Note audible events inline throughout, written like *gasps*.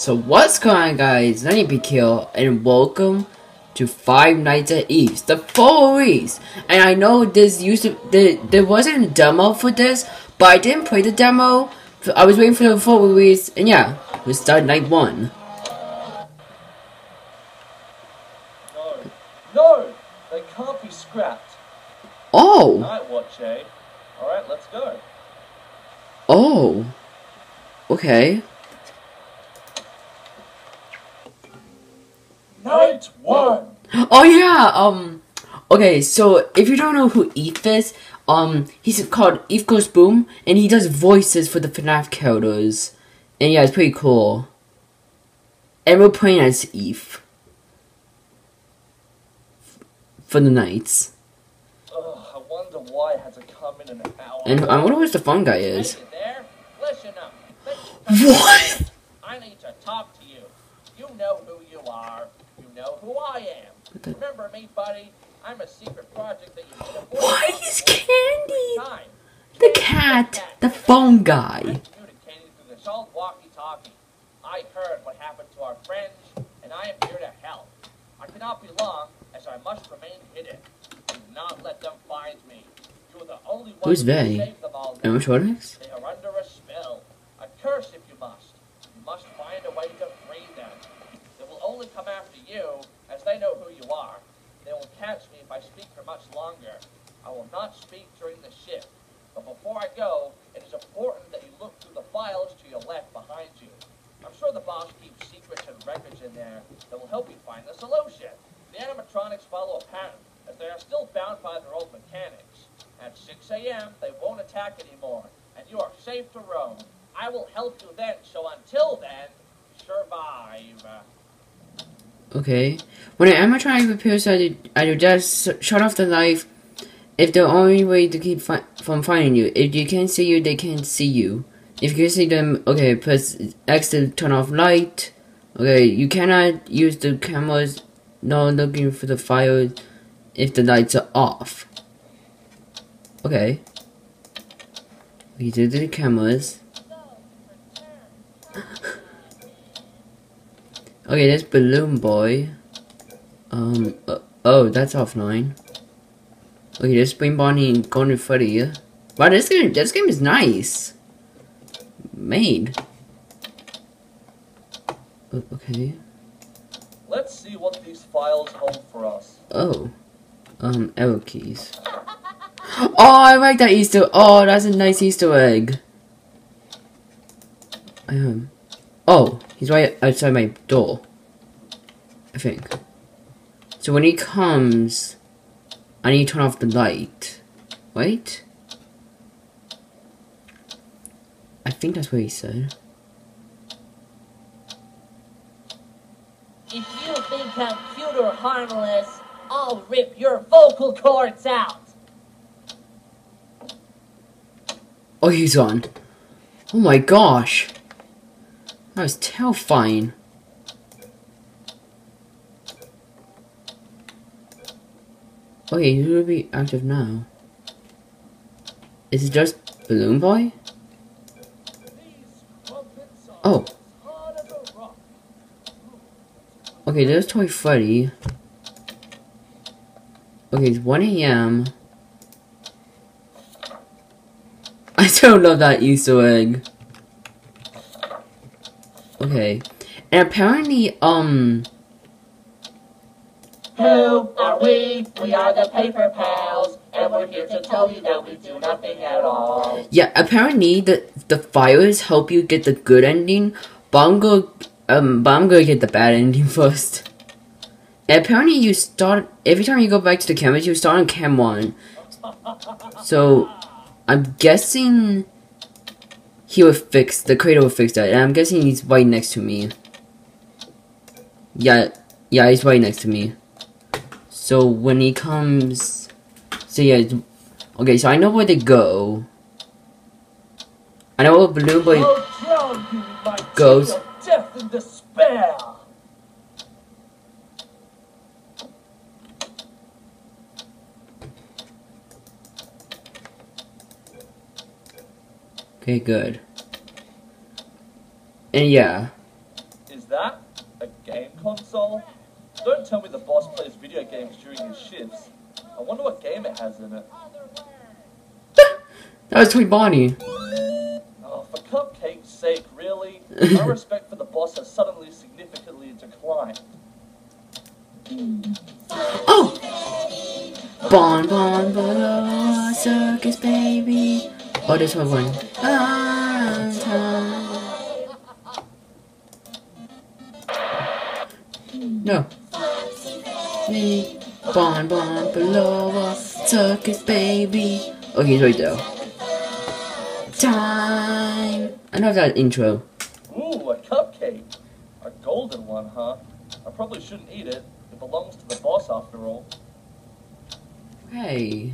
So what's going on guys, I'm Kill and welcome to Five Nights at Eth's, the full release. And I know this used to, there, there wasn't a demo for this, but I didn't play the demo. I was waiting for the full release, and yeah, we start night one. No, no, they can't be scrapped. Oh! Night watch, eh? Alright, let's go. Oh. Okay. Night one. Oh yeah, um okay, so if you don't know who Eth is, um he's called Eth Goes Boom and he does voices for the FNAF characters. And yeah, it's pretty cool. And we're playing as Eth. For the nights. Ugh, I wonder why I had to come in an hour. And I wonder what the fun guy is. Listen up. What? I need to talk to you. You know who you are. Know who I am. the- Remember me, buddy? I'm a secret project that you a Why is Candy? The cat, the phone guy. communicating through this old walkie-talkie. I heard what happened to our friends, and I am here to help. I cannot be long, as I must remain hidden. Do not let them find me. You are the only one Who's they? save them all. Animatronics? You, as they know who you are. They will catch me if I speak for much longer. I will not speak during the shift. But before I go, it is important that you look through the files to your left behind you. I'm sure the boss keeps secrets and records in there that will help you find the solution. The animatronics follow a pattern, as they are still bound by their old mechanics. At 6 a.m., they won't attack anymore, and you are safe to roam. I will help you then, so until then, survive. Okay. When an animatronic appears at your, at your desk, shut off the light. If the only way to keep fi from finding you, if you can't see you, they can't see you. If you can see them, okay, press X to turn off light. Okay, you cannot use the cameras. No looking for the fire if the lights are off. Okay. We do the cameras. Okay, there's Balloon Boy. Um, uh, oh, that's offline. Okay, there's Spring Bonnie and Golden Freddy. Wow, this game, this game is nice. Made. Okay. Let's see what these files hold for us. Oh. Um, arrow keys. *gasps* Oh, I like that Easter. Oh, that's a nice Easter egg. Um. Oh, he's right outside my door. I think. So when he comes, I need to turn off the light. Right? I think that's what he said. If you think computer harmless, I'll rip your vocal cords out. Oh, he's on. Oh my gosh. That was terrifying. Okay, he's gonna be active now. Is it just Balloon Boy? Oh. Okay, there's Toy Freddy. Okay, it's 1 a.m. *laughs* I still love that Easter egg. Okay. And apparently, um, Who are we? We are the Paper Pals, and we're here to tell you that we do nothing at all. yeah, apparently the the fires help you get the good ending, but I'm gonna, um, but I'm gonna get the bad ending *laughs* first. And apparently you start, every time you go back to the cameras, you start on cam 1. So, I'm guessing he would fix, the creator would fix that, and I'm guessing he's right next to me. Yeah, yeah, he's right next to me. So when he comes, so yeah, it's- okay, so I know where they go. I know where Balloon Boy, How down you, my Goes. Okay, good. And yeah, Is that? A game console? Don't tell me the boss plays video games during his shifts. I wonder what game it has in it. *laughs* That was Tweet Bonnie. Oh, for cupcake's sake, really? *laughs* My respect for the boss has suddenly significantly declined. Oh! Bon Bon Below Circus Baby. Oh, this one one. Ah, time. No. Me. Bon Bon Below Circus Baby. Okay, it's right there. Time. I know that intro. Ooh, a cupcake. A golden one, huh? I probably shouldn't eat it. It belongs to the boss after all. Hey.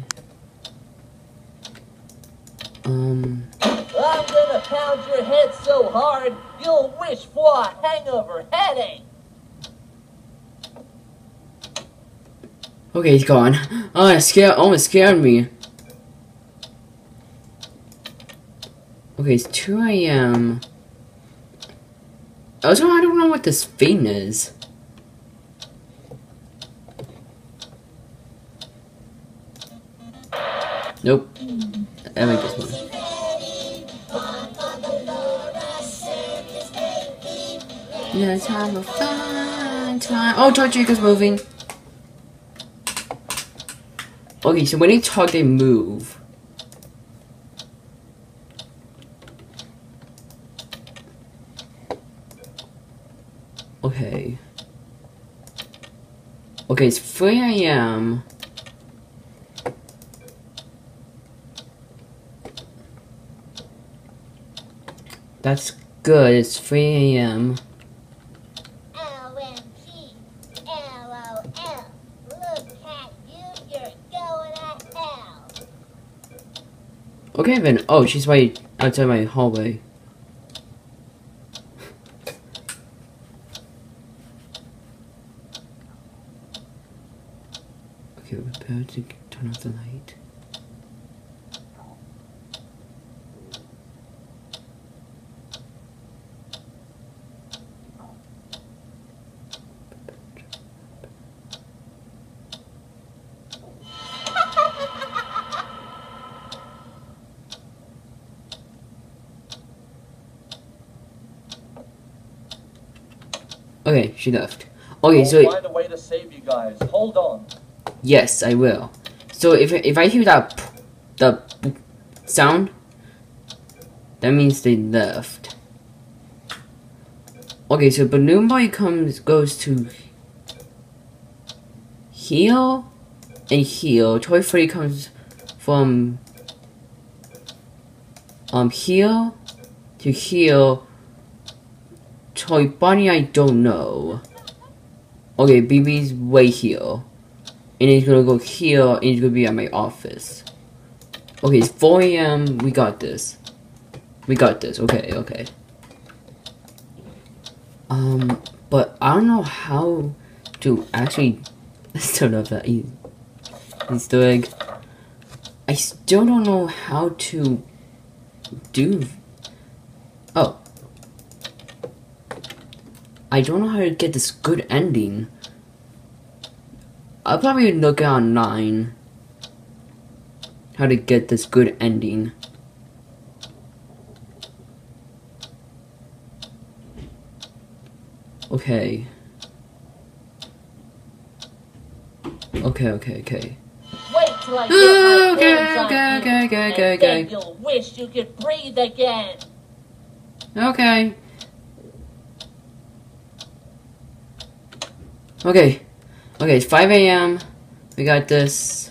Um. I'm gonna pound your head so hard, you'll wish for a hangover headache. Okay, he's gone. Oh, it scared. Almost scared me. Okay, it's 2 a.m. Also, I don't know what this thing is. Nope. I like this one. Let's have a fun time. Oh, Chica's moving. Okay, so when they talk, they move. Okay. Okay, it's 3 a.m. That's good, it's 3 a.m. OMG, LOL. Look at you, you're going to hell. Okay then, oh, she's right outside my hallway. Okay, prepare to turn off the light. Okay, she left. Okay, I'll so find a way to save you guys. Hold on. yes, I will. So if if I hear that the sound, that means they left. Okay, so Balloon Boy comes goes to heal and heal. Toy Freddy comes from um heal to heal. Toy Bonnie, I don't know. Okay, BB's way here. And he's gonna go here, and he's gonna be at my office. Okay, it's 4 a.m. We got this. We got this. Okay, okay. Um, but I don't know how to actually *laughs* turn off that e- Easter egg. I still don't know how to do. I don't know how to get this good ending. I'll probably look online how to get this good ending. Okay. Okay, okay, okay. Wait till I *gasps* get my Okay, okay, you, okay, okay, okay, okay. you'll wish you could breathe again. Okay. Okay. Okay, it's 5 a.m. We got this.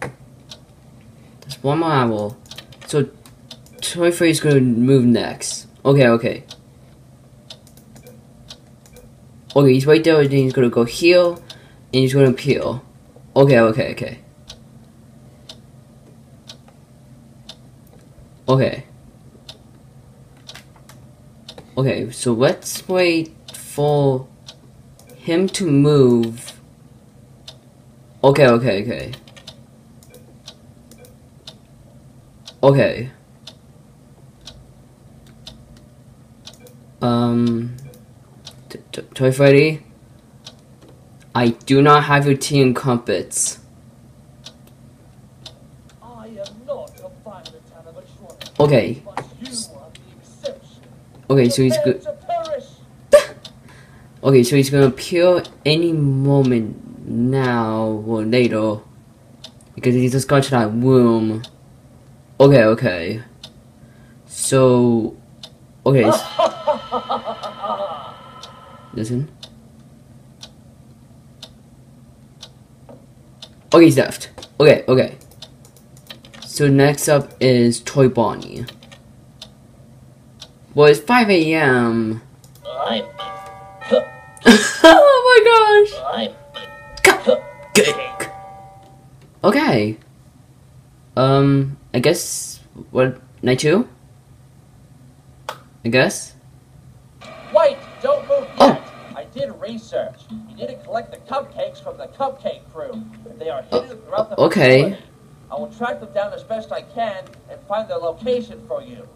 There's one more owl. So, Toy Freddy's gonna move next. Okay, okay. Okay, he's right there, and then he's gonna go heal, and he's gonna peel. Okay, okay, okay. Okay. Okay, so let's wait for him to move. Okay, okay, okay. Okay. Um, Toy Freddy, I do not have your tea and crumpets. I am not a violent animatronic, Okay, but you are the exception. Okay, so he's good. *laughs* Okay, so he's gonna appear any moment now or later because he just got to that room. Okay, okay. So, okay. *laughs* Listen. Okay, he's left. Okay, okay. So next up is Toy Bonnie. Well, it's 5 a.m. *laughs* Oh my gosh! Okay. Um, I guess what night two? I guess. Wait, don't move yet. Oh. I did research. You need to collect the cupcakes from the cupcake crew. They are hidden throughout the okay. facility. I will track them down as best I can and find their location for you.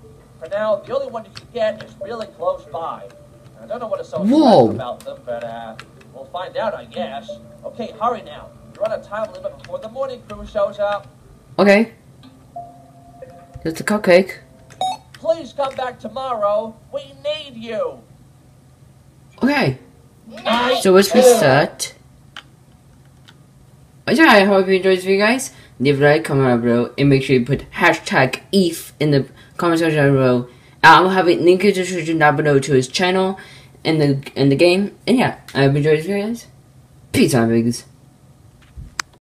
For now, the only one you can get is really close by. I don't know what is so Whoa. special about them, but uh, we'll find out, I guess. Okay, hurry now. You're on a time limit before the morning crew shows up. Okay. That's a cupcake. Please come back tomorrow. We need you. Okay. Night So let's reset. Okay, I hope you enjoyed this video, guys. Leave a like, comment below, and make sure you put hashtag ETH in the comment section down below. And I will have a link in the description down below to his channel and the and the game. And yeah, I hope you enjoyed this video, guys. Peace out, bigs.